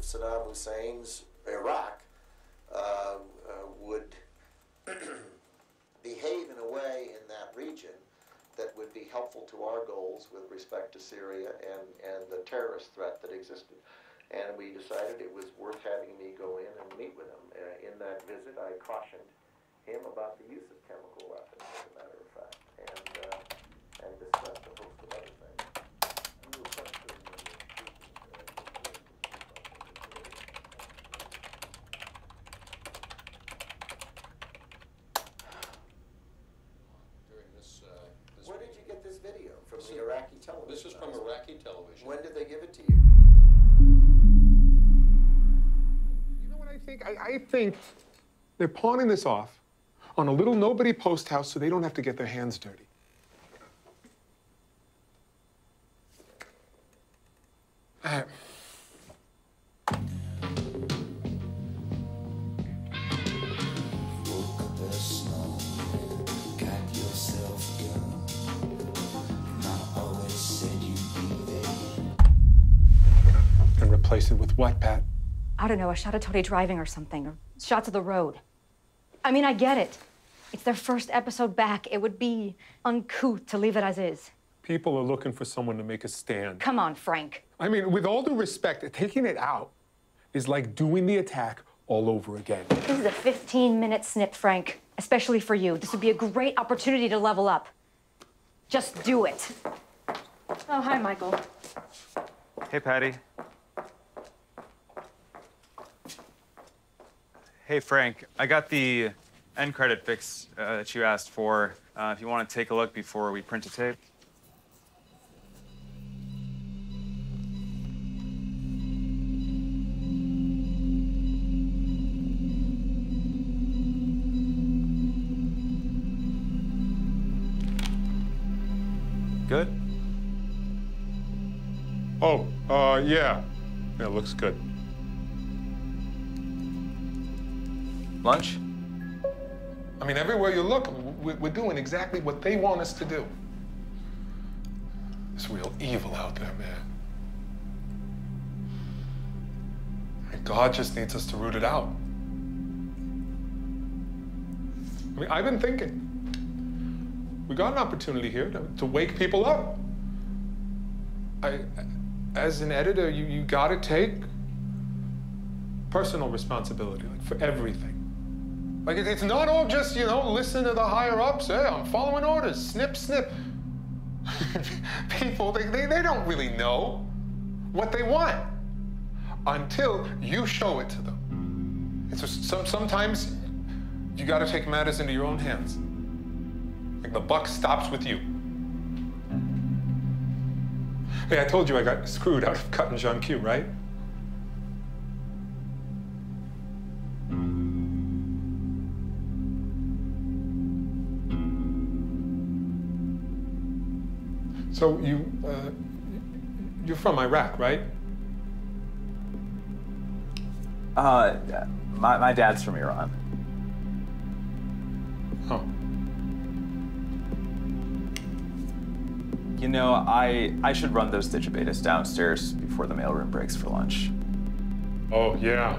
of Saddam Hussein's Iraq uh, uh, would behave in a way in that region that would be helpful to our goals with respect to Syria and, and the terrorist threat that existed. And we decided it was worth having me go in and meet with him. Uh, in that visit, I cautioned him about the use of chemical weapons, as a matter of fact, and, uh, and discussed a host of other things. And we were frustrated when we were speaking, during this, uh, this. Where did you get this video? From the Iraqi television? This is from Iraqi television. When did they give it to you? You know what I think? I, I think they're pawning this off on a little nobody post house so they don't have to get their hands dirty. And with what, Pat? I don't know, a shot of Tony driving or something, or shots of the road. I mean, I get it. It's their first episode back. It would be uncouth to leave it as is. People are looking for someone to make a stand. Come on, Frank. I mean, with all due respect, taking it out is like doing the attack all over again. This is a 15 minute snip, Frank, especially for you. This would be a great opportunity to level up. Just do it. Oh, hi, Michael. Hey, Patty. Hey, Frank. I got the end credit fix uh, that you asked for. Uh, if you want to take a look before we print a tape. Good? Oh, uh, yeah. Yeah, it looks good. Lunch? I mean, everywhere you look, we- we're doing exactly what they want us to do. It's real evil out there, man. And God just needs us to root it out. I mean, I've been thinking. We got an opportunity here to, to wake people up. I, as an editor, you, you gotta take personal responsibility like, for everything. Like, it's not all just, you know, listen to the higher ups. Hey, I'm following orders. Snip, snip. People, they, they, they don't really know what they want until you show it to them. And so some, sometimes you got to take matters into your own hands. Like the buck stops with you. Hey, I told you I got screwed out of cutting John Q, right? So you, uh, you're from Iraq, right? Uh, my, my dad's from Iran. Oh. You know, I I should run those digibetas downstairs before the mailroom breaks for lunch. Oh, yeah.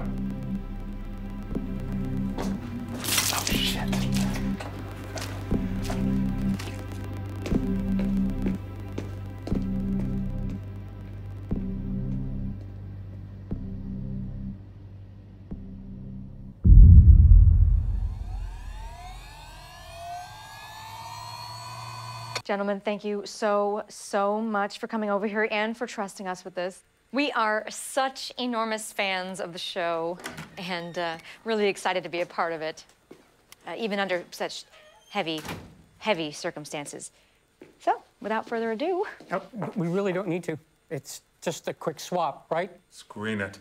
Gentlemen, thank you so, so much for coming over here and for trusting us with this. We are such enormous fans of the show and uh, really excited to be a part of it, uh, even under such heavy, heavy circumstances. So, without further ado, Nope, we really don't need to. It's just a quick swap, right? Screen it.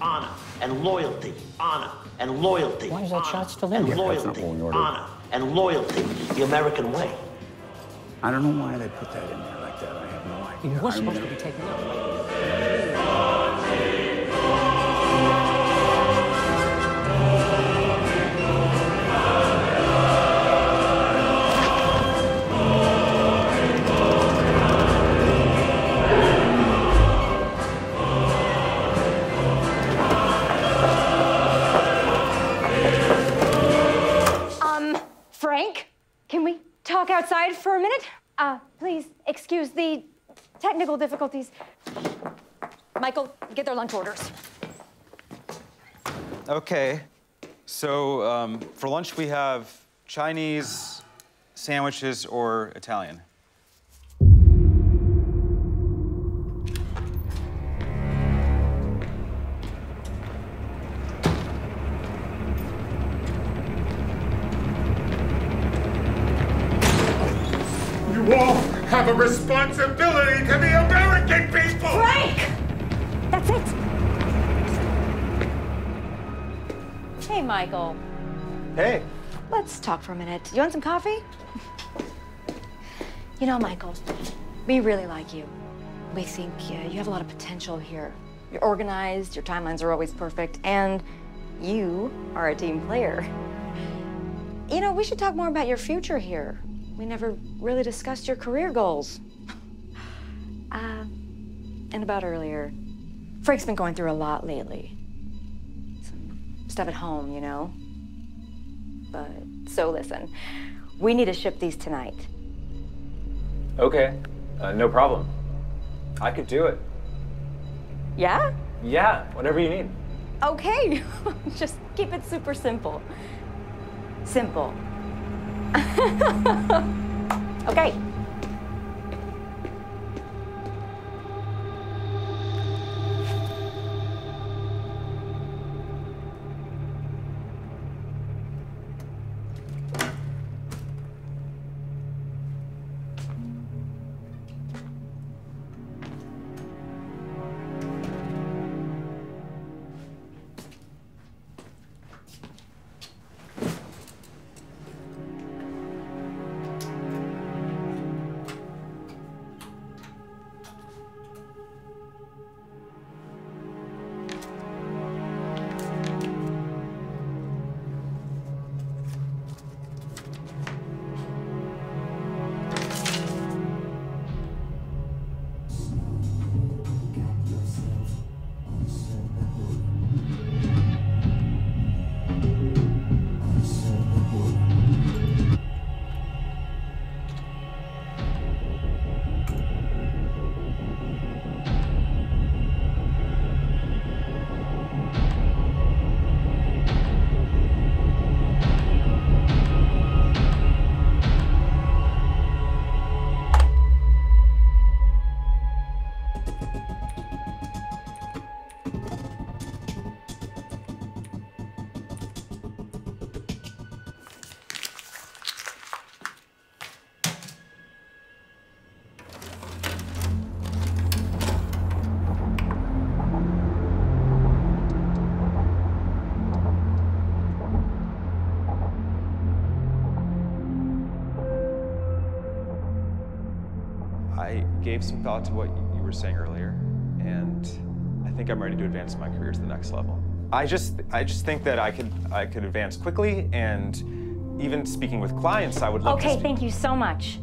Honor, and loyalty, honor, and loyalty. Why is that shot still in and here? Loyalty, That's not what we ordered. honor, and loyalty, the American way. I don't know why they put that in there like that. I have no idea. It was supposed to mean, be taken out. Outside for a minute? Uh, please excuse the technical difficulties. Michael, get their lunch orders. Okay. So um, for lunch, we have Chinese, sandwiches, or Italian. Responsibility to the American people! Frank! That's it. Hey, Michael. Hey. Let's talk for a minute. You want some coffee? You know, Michael, we really like you. We think uh, you have a lot of potential here. You're organized, your timelines are always perfect, and you are a team player. You know, we should talk more about your future here. We never really discussed your career goals. Uh, and about earlier, Frank's been going through a lot lately. Some stuff at home, you know? But, so listen, we need to ship these tonight. Okay, uh, no problem. I could do it. Yeah? Yeah, whatever you need. Okay. Just keep it super simple. Simple. okay. Gave some thought to what you were saying earlier, and I think I'm ready to advance my career to the next level. I just, I just think that I could, I could advance quickly, and even speaking with clients, I would love to. Okay, thank you so much.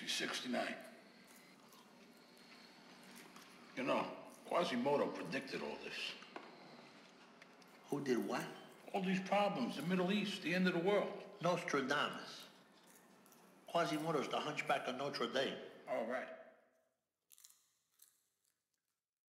She's 69. You know, Quasimodo predicted all this. Who did what? All these problems, the Middle East, the end of the world. Nostradamus. Quasimodo's the hunchback of Notre Dame. All right.